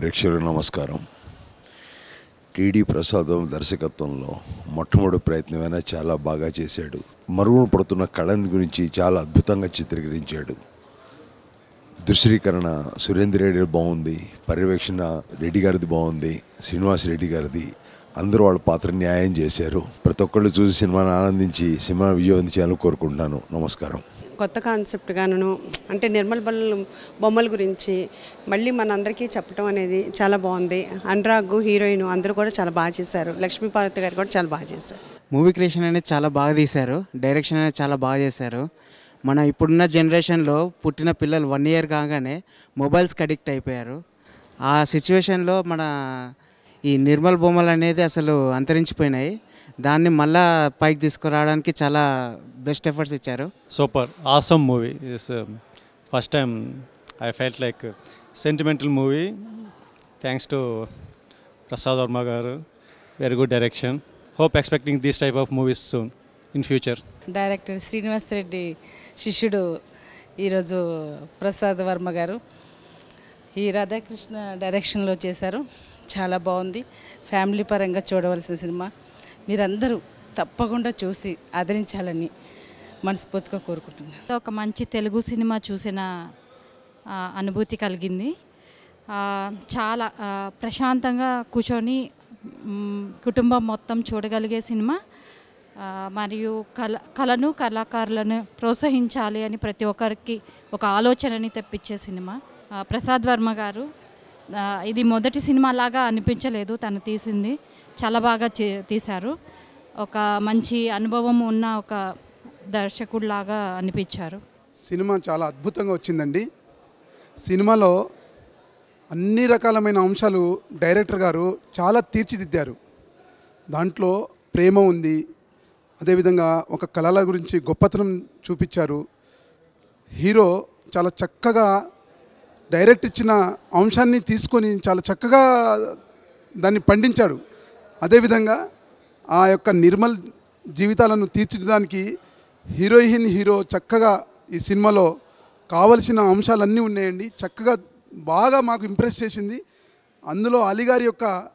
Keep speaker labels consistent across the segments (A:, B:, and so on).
A: ప్రేక్షకులకు నమస్కారం. టీడీ ప్రసాదం దర్శకత్వంలో మొట్టమొదటి ప్రయత్నమైనా చాలా బాగా చేశాడు. మరుగున పడుతున్న కళని గురించి చాలా అద్భుతంగా చిత్రీకరించాడు. దృశ్యీకరణ సురేందర్ రెడ్డి బాగుంది. పర్యవేక్షణ రెడ్డి గారిది బాగుంది. శ్రీనివాస్ రెడ్డి గారిది. అందరూ వాళ్ళ పాత్ర న్యాయం చేశారు. ప్రతి ఒక్కళ్ళు చూసి సినిమాను ఆనందించి సినిమా విజయవంతం కోరుకుంటున్నాను. నమస్కారం.
B: కొత్త కాన్సెప్ట్ గాను అంటే నిర్మల్ బల్ల బొమ్మల గురించి మళ్ళీ మనందరికీ చెప్పడం అనేది చాలా బాగుంది. అనురాగ్ హీరోయిన్ అందరూ కూడా చాలా బాగా చేశారు. లక్ష్మీపార్వతి గారు కూడా చాలా బాగా చేశారు.
C: మూవీ క్రియేషన్ అనేది చాలా బాగా తీశారు. డైరెక్షన్ అనేది చాలా బాగా చేశారు. మన ఇప్పుడున్న జనరేషన్లో పుట్టిన పిల్లలు వన్ ఇయర్ కాగానే మొబైల్స్కి అడిక్ట్ అయిపోయారు. ఆ సిచ్యువేషన్లో మన ఈ నిర్మల్ బొమ్మలు అనేది అసలు అంతరించిపోయినాయి. దాన్ని మళ్ళా పైకి తీసుకురావడానికి చాలా బెస్ట్ ఎఫర్ట్స్ ఇచ్చారు.
D: Super. Awesome movie. Is first time I felt like sentimental movie thanks to Prasad Varma garu. Very good direction hope expecting this type of movies soon in future
E: director Srinivas Reddy శిష్యుడు ఈరోజు ప్రసాద్ వర్మ గారు. ఈ రాధాకృష్ణ డైరెక్షన్లో చేశారు. చాలా బాగుంది. Family పరంగా చూడవలసిన సినిమా. మీరందరూ తప్పకుండా చూసి ఆదరించాలని మనస్ఫూర్తిగా కోరుకుంటున్నాను.
F: ఒక మంచి తెలుగు సినిమా చూసిన అనుభూతి కలిగింది. చాలా ప్రశాంతంగా కూర్చొని కుటుంబం మొత్తం చూడగలిగే సినిమా. మరియు కళ కళను కళాకారులను ప్రోత్సహించాలి అని ప్రతి ఒక్కరికి ఒక ఆలోచనని తెప్పించే సినిమా. ప్రసాద్ వర్మ గారు ఇది మొదటి సినిమా లాగా అనిపించలేదు. తను తీసింది. చాలా బాగా చే- తీశారు. ఒక మంచి అనుభవం ఉన్న ఒక దర్శకుడిలాగా అనిపించారు.
G: సినిమా చాలా అద్భుతంగా వచ్చిందండి. సినిమాలో అన్ని రకాలమైన అంశాలు డైరెక్టర్ గారు చాలా తీర్చిదిద్దారు. దాంట్లో ప్రేమ ఉంది. అదేవిధంగా ఒక కళల గురించి గొప్పతనం చూపించారు. హీరో చాలా చక్కగా డైరెక్ట్ ఇచ్చిన అంశాన్ని తీసుకొని చాలా చక్కగా దాన్ని పండించాడు. అదేవిధంగా ఆ యొక్క నిర్మల్ జీవితాలను తీర్చడానికి హీరోయిన్ హీరో చక్కగా ఈ సినిమాలో కావలసిన అంశాలన్నీ ఉన్నాయండి. చక్కగా బాగా మాకు ఇంప్రెస్ చేసింది. అందులో అలీగారి యొక్క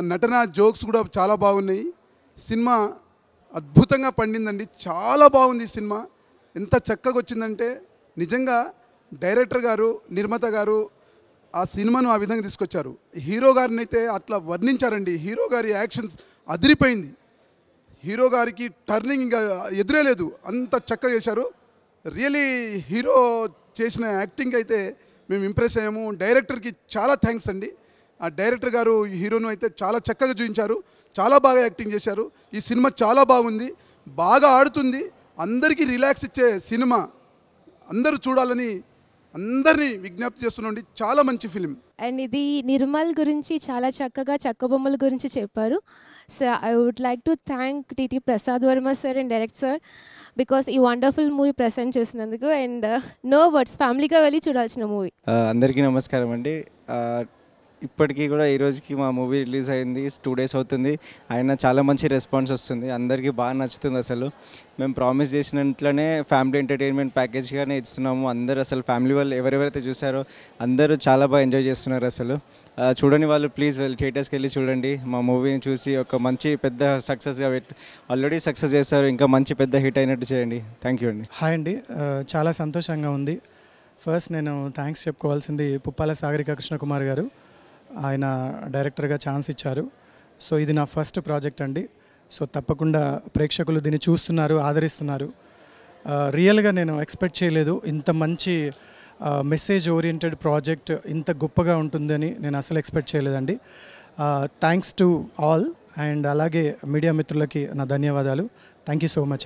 G: నటన జోక్స్ కూడా చాలా బాగున్నాయి. సినిమా అద్భుతంగా పండిందండి. చాలా బాగుంది ఈ సినిమా. ఎంత చక్కగా వచ్చిందంటే నిజంగా డైరెక్టర్ గారు నిర్మాత గారు ఆ సినిమాను ఆ విధంగా తీసుకొచ్చారు. హీరో గారిని అయితే అట్లా వర్ణించారండి. హీరో గారి యాక్షన్స్ అదిరిపోయింది. హీరో గారికి టర్నింగ్ ఇంకా ఎదురే లేదు అంత చక్కగా చేశారు. రియలీ హీరో చేసిన యాక్టింగ్ అయితే మేము ఇంప్రెస్ అయ్యాము. డైరెక్టర్కి చాలా థ్యాంక్స్ అండి. ఆ డైరెక్టర్ గారు హీరోను అయితే చాలా చక్కగా చూపించారు. చాలా బాగా యాక్టింగ్ చేశారు. ఈ సినిమా చాలా బాగుంది. బాగా ఆడుతుంది. అందరికీ రిలాక్స్ ఇచ్చే సినిమా. అందరూ చూడాలని అందరినీ విజ్ఞప్తి చేస్తున్నాండి. చాలా మంచి ఫిలిం
H: అండ్ ఇది నిర్మల్ గురించి చాలా చక్కగా చెక్క బొమ్మల గురించి చెప్పారు. So I would like to thank TT Prasad Varma sir and direct sir because ఈ వండర్ఫుల్ మూవీ ప్రజెంట్ చేసినందుకు. అండ్ నో వర్డ్స్ ఫ్యామిలీగా వెళ్ళి చూడాల్సిన మూవీ
I: ఆ, అందరికీ నమస్కారం అండి. ఆ, ఇప్పటికీ కూడా ఈ రోజుకి మా మూవీ రిలీజ్ అయింది టూ డేస్ అవుతుంది. ఆయన చాలా మంచి రెస్పాన్స్ వస్తుంది. అందరికీ బాగా నచ్చుతుంది అసలు. మేము ప్రామిస్ చేసినట్లనే ఫ్యామిలీ ఎంటర్టైన్మెంట్ ప్యాకేజ్గానే ఇస్తున్నాము. అందరూ అసలు ఫ్యామిలీ వాళ్ళు ఎవరెవరైతే చూసారో అందరూ చాలా బాగా ఎంజాయ్ చేస్తున్నారు అసలు. చూడని వాళ్ళు ప్లీజ్ వెళ్ళి థియేటర్స్కి వెళ్ళి చూడండి. మా మూవీని చూసి ఒక మంచి పెద్ద సక్సెస్గా ఆల్రెడీ సక్సెస్ చేస్తారు ఇంకా మంచి పెద్ద హిట్ అయినట్టు చేయండి. థ్యాంక్ యూ అండి.
J: హాయ్ అండి. చాలా సంతోషంగా ఉంది. ఫస్ట్ నేను థ్యాంక్స్ చెప్పుకోవాల్సింది పుప్పాల సాగరిక కృష్ణకుమార్ గారు. ఆయన డైరెక్టర్గా ఛాన్స్ ఇచ్చారు. సో ఇది నా ఫస్ట్ ప్రాజెక్ట్ అండి. సో తప్పకుండా ప్రేక్షకులు దీన్ని చూస్తున్నారు ఆదరిస్తున్నారు. రియల్గా నేను ఎక్స్పెక్ట్ చేయలేదు. ఇంత మంచి మెసేజ్ ఓరియంటెడ్ ప్రాజెక్ట్ ఇంత గొప్పగా ఉంటుందని నేను అసలు ఎక్స్పెక్ట్ చేయలేదండి. థ్యాంక్స్ టు ఆల్ అండ్ అలాగే మీడియా మిత్రులకి నా ధన్యవాదాలు. Thank you so much.